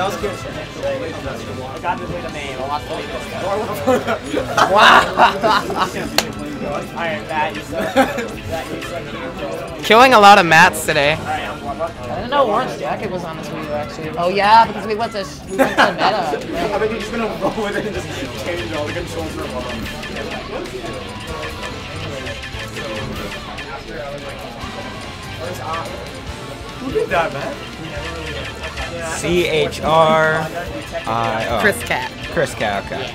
That was good. I got this with a name. I lost the name. Wow. Alright, that you suck. That you suck. Killing a lot of mats today. I'm warm up. I didn't know Orange Jacket was on this Wii U actually. Oh yeah, because we went to we went to Meta. I think you're just gonna roll with it and just change all the controls for a moment. Who did that, man? C H R I O. Chris Cat. Chris Cat. Okay.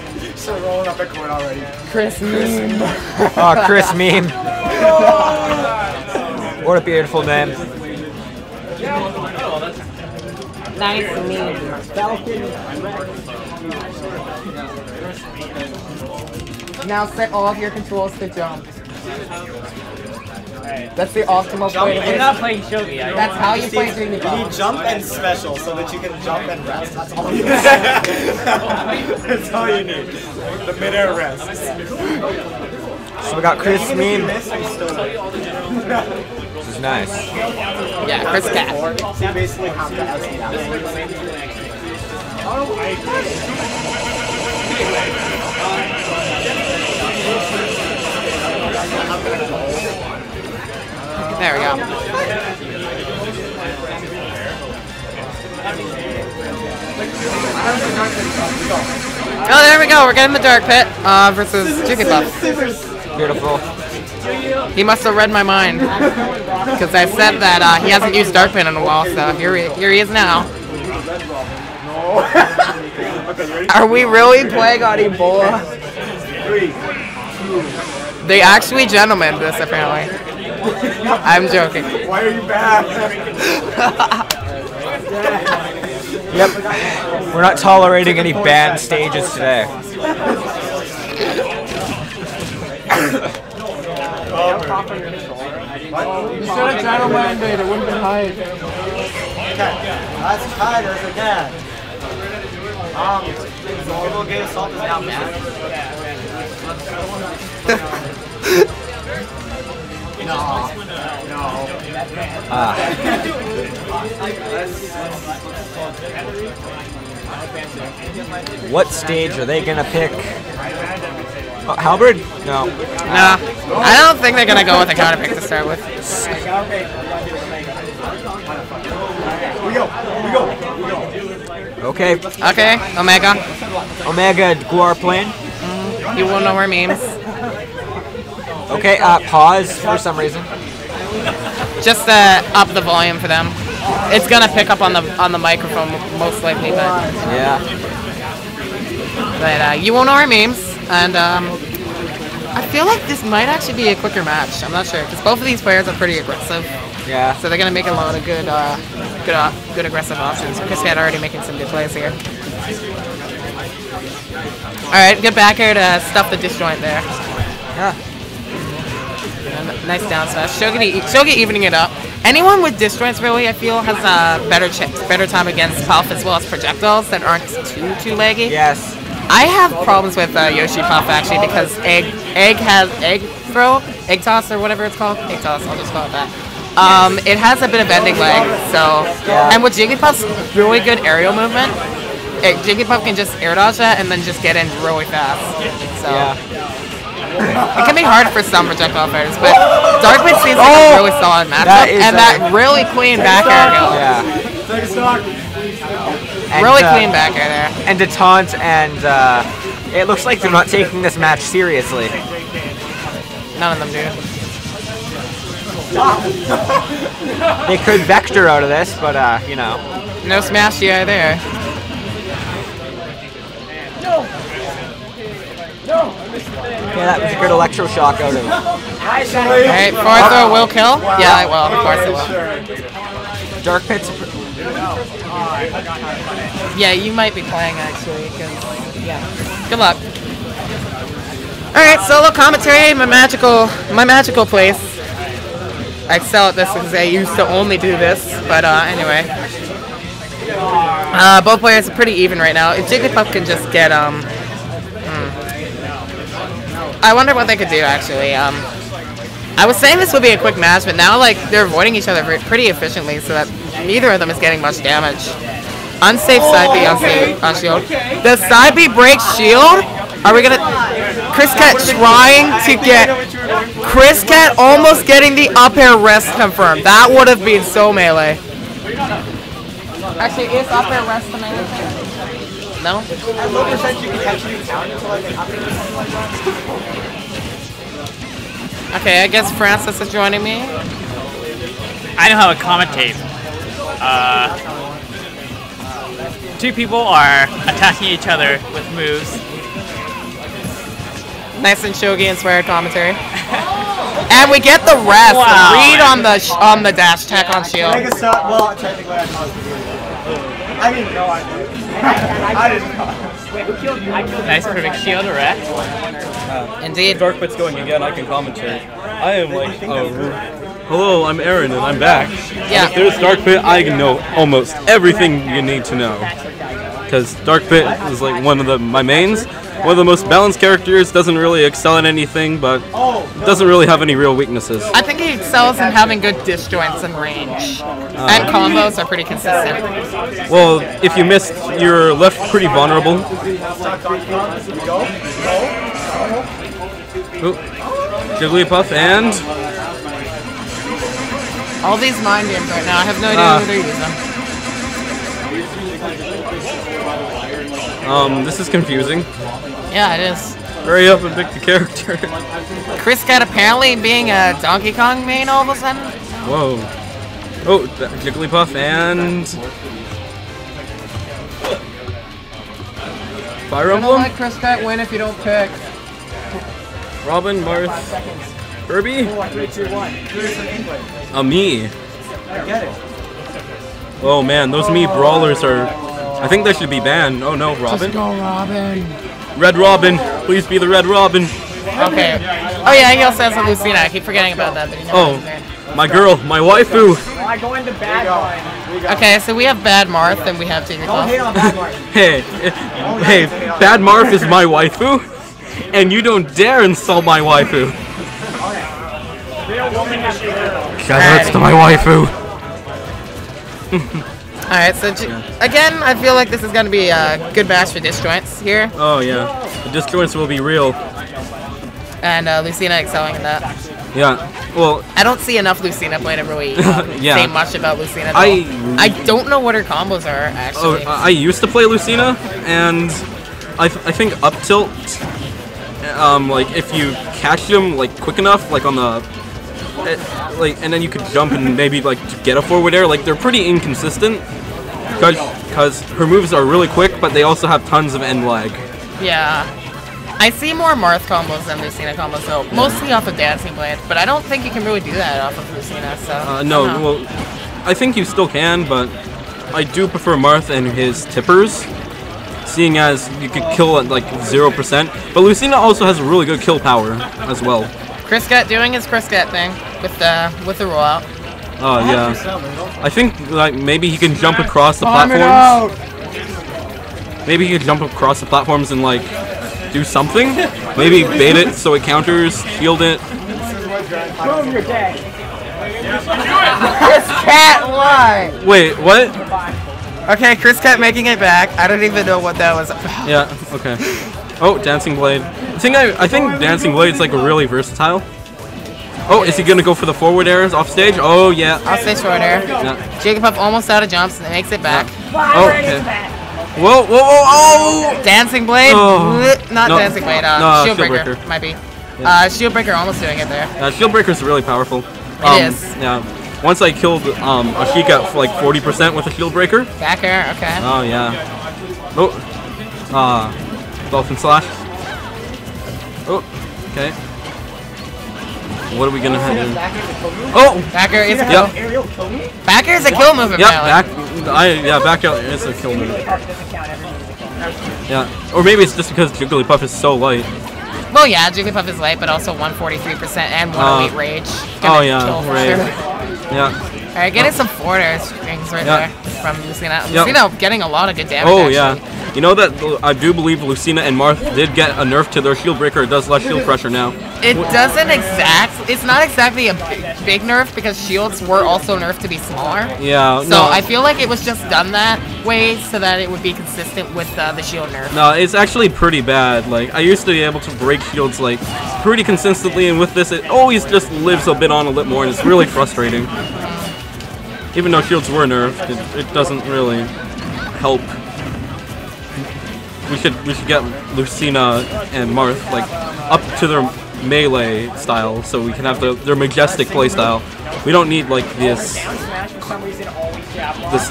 So rolling up a coin already. Chris Meme. Oh, Chris meme. What a beautiful name. Nice meme. Falcon. Now set all of your controls to jump. That's the optimal way to I'm win. not playing shoghi. That's how you play Jiggy You need jump and special so that you can jump and rest. That's all you need. That's all you need. The mid-air rest. So we got Chris Even if meme. miss, you This is nice. Yeah, Chris Cat. So you basically have to SD that. There we go. Oh, there we go. We're getting the Dark Pit uh, versus Jigglypuff. Beautiful. He must have read my mind because I said that uh, he hasn't used Dark Pit in a while. So here he, here he is now. Are we really playing on Ebola? They actually gentlemen this apparently. I'm joking. Why are you back? Yep. We're not tolerating any banned stages today. You should have gentlemen it. It wouldn't been hype. That's Tigers again. Um, Zorbo Game Assault is now mad. No, no. Ah. What stage are they gonna pick? Oh, Halberd? No. Nah, I don't think they're gonna go with a counter pick to start with. We go, we go, we go. Okay. Okay, Omega, Omega Gaur Plain. Mm, you will know our memes. Okay. Uh, pause for some reason. Just uh, up the volume for them. It's gonna pick up on the on the microphone most likely, but Yeah. but uh, you won't know our memes, and um, I feel like this might actually be a quicker match. I'm not sure because both of these players are pretty aggressive, Yeah. so they're gonna make a lot of good uh, good uh, good aggressive options. Chris Cat already making some good plays here. All right, good back air to stuff the disjoint there. Yeah. Nice down smash. Shoghi, Shoghi evening it up. Anyone with disjoints really, I feel, has a better better time against Puff as well as projectiles that aren't too too laggy. Yes. I have problems with uh, Yoshi Puff actually because egg egg has egg throw, egg toss or whatever it's called. Egg toss, I'll just call it that. Um, it has a bit of bending leg, so and with Jigglypuff's really good aerial movement, it, Jigglypuff can just air dodge that and then just get in really fast. So Yeah. It can be hard for some projectile fighters, but Dark Pit seems like Oh! a really solid matchup, That is and a- that really clean back air kill. Yeah. Take a stock. And, Really uh, clean back air there. And to taunt and uh, it looks like they're not taking this match seriously. None of them do. They could vector out of this, but uh, you know. No smash DI there. Yeah, that was a good electroshock out of it. Alright, throw will kill? Yeah, it will. Of course it will. Dark Pit's Yeah, you might be playing actually, because, yeah. Good luck. Alright, solo commentary, my magical, my magical place. I excel at this because I used to only do this, but uh, anyway. Uh, both players are pretty even right now. If Jigglypuff can just get, um... I wonder what they could do, actually. Um, I was saying this would be a quick match, but now, like, they're avoiding each other pretty efficiently, so that neither of them is getting much damage. Unsafe side B on, sa- on shield. The side B breaks shield? Are we gonna... Chris Cat trying to get... Chris Cat almost getting the up air rest confirmed. That would have been so melee. Actually, is up air rest the melee thing? No? At low percent, you can actually count to like an up or something like that. Okay, I guess Francis is joining me. I know how to commentate. Uh, two people are attacking each other with moves. Nice and shoghi inspired commentary. and we get the rest. Wow. Read on the sh- on the dash tech on shield. Mega Star, well, technically I caused the game. I didn't know I did. I didn't. Nice perfect shield erect. Uh, indeed. Dark Pit's going again, I can commentate. I am like, oh, hello, I'm Aaron and I'm back. Yeah. If there's Darkbit, I can know almost everything you need to know. Because Dark Pit is like one of the my mains. One of the most balanced characters, doesn't really excel at anything, but doesn't really have any real weaknesses. I think he excels in having good disjoints and range. and combos are pretty consistent. Well, if you missed, you're left pretty vulnerable. Ooh. Jigglypuff and All these mind games right now, I have no idea Ah. who they're using. Um, this is confusing. Yeah, it is. Hurry up and pick the character. Chris got apparently being a Donkey Kong main all of a sudden. Whoa. Oh, th- Jigglypuff and Fire Emblem, Chris Cat win if you don't pick. Robin, Marth, Kirby, Three, two, one. Here's an England. a me. I get it. Oh man, those me brawlers are. I think they should be banned. Oh no, Robin. Just Go Robin. Red Robin, please be the Red Robin. Okay. Oh yeah, he also has a Lucina. I keep forgetting about that. But Oh, my girl, my waifu. I go into bad one. Okay, so we have Bad Marth and we have Don't hate on that Martin. Hey, hey, Bad Marth is my waifu, and you don't dare insult my waifu. Shout outs to my waifu. Alright, so J- again, I feel like this is going to be a good match for disjoints here. Oh yeah, the disjoints will be real. And uh, Lucina excelling in that. Yeah. Well, I don't see enough Lucina play to really uh, Yeah. say much about Lucina. I- I don't know what her combos are oh, actually. I used to play Lucina, and I, I think up tilt. Um, like if you catch them like quick enough, like on the, eh, like, and then you could jump and maybe like get a forward air. Like they're pretty inconsistent, Because her moves are really quick, but they also have tons of end lag. yeah. I see more Marth combos than Lucina combos, though. Mostly off of Dancing Blade, but I don't think you can really do that off of Lucina, so. Uh, no, I well, I think you still can, but I do prefer Marth and his tippers, seeing as you could kill at like 0%. But Lucina also has a really good kill power as well. Chris Cat doing his Chris Cat thing with the with the rollout. Oh, yeah. I think like maybe he can jump across the platforms. Maybe he can jump across the platforms and like do something. Maybe bait it so it counters, shield it. Boom, you're dead. Chris Cat, why? Wait, what? Okay, Chris Cat making it back. I don't even know what that was about. Yeah, okay. Oh, Dancing Blade. I think I, I think Dancing Blade's like really versatile. Oh, is he gonna go for the forward airs off stage? Oh yeah. I'll stay short air. Yeah. Jigglypuff almost out of jumps and makes it back. Oh, okay. Whoa, whoa, whoa, oh! Dancing Blade? Oh. Not No. Dancing Blade, uh, No, Shield Breaker. Shield Breaker. Might be. Uh, Shield Breaker almost doing it there. Uh, Shield Breaker's really powerful. It is. Yeah. Once I killed um, Ashika for like 40% with a Shield Breaker. Back air, okay. Oh yeah. Oh. Uh, Dolphin Slash. Oh, okay. What are we gonna have to Oh! backer air is a Yep. kill. Ariel kill me? Back air is a kill move Yep, apparently. back. I yeah, back out is a kill move. Yeah, or maybe it's just because Jigglypuff is so light. Well, yeah, Jigglypuff is light, but also 143% and 108 Uh, rage. oh Gonna yeah, kill for right. sure. Yeah. Alright, getting some forward air strings right Yeah. there from Lucina. Yep. Lucina getting a lot of good damage. Oh actually. yeah. You know that I do believe Lucina and Marth did get a nerf to their shield breaker. It does less shield pressure now. It doesn't exact. It's not exactly a big, big nerf because shields were also nerfed to be smaller. Yeah. So no, I feel like it was just done that way so that it would be consistent with uh, the shield nerf. No, it's actually pretty bad. Like I used to be able to break shields like pretty consistently, and with this, it always just lives a bit on a bit more, and it's really frustrating. Even though shields were nerfed, it, it doesn't really help. We should we should get Lucina and Marth like up to their melee style, so we can have the, their majestic playstyle. We don't need like this this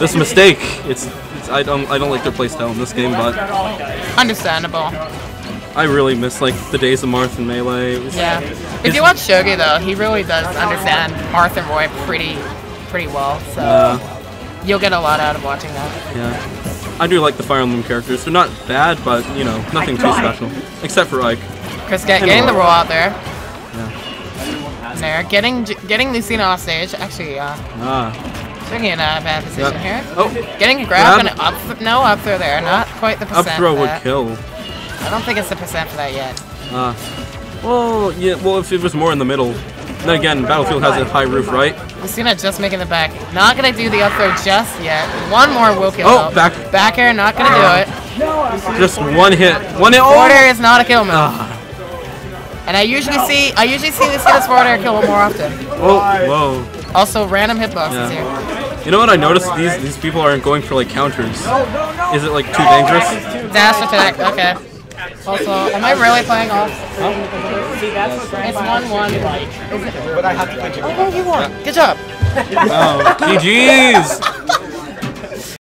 this mistake. It's, it's I don't I don't like their playstyle in this game, but. Understandable. I really miss like the days of Marth and Melee. Yeah. If you watch Shoghi though, he really does understand Marth and Roy pretty pretty well. So Uh, you'll get a lot out of watching that. yeah. I do like the Fire Emblem characters. They're not bad, but you know, nothing too special. Except for Ike. Chris get, getting the roll out there. Yeah. There, getting getting Lucina off stage. Actually, uh, Ah. Shoghi in a bad position Yep. here. Oh, Getting a grab, Grab. and up, th- no up throw there. Not quite the percent. up throw would kill. I don't think it's the percent for that yet. Ah. Well, yeah. Well, if it was more in the middle. Then again, Battlefield has a high roof, right? Lucina just making the back. Not gonna do the up throw just yet. One more will kill. Oh, though. back. Back air, not gonna do it. Just one hit. One hit. Forward air Oh! is not a kill move. Ah. And I usually see I usually see Lucina's forward air kill more often. Whoa, whoa. Also, random hitboxes Yeah. here. You know what I noticed? These these people aren't going for like counters. Is it like too dangerous? Dash attack. Okay. Also, am I really playing off? It's one one. But I have to pitch oh, it. Oh, you won. Good job. Oh, GG's!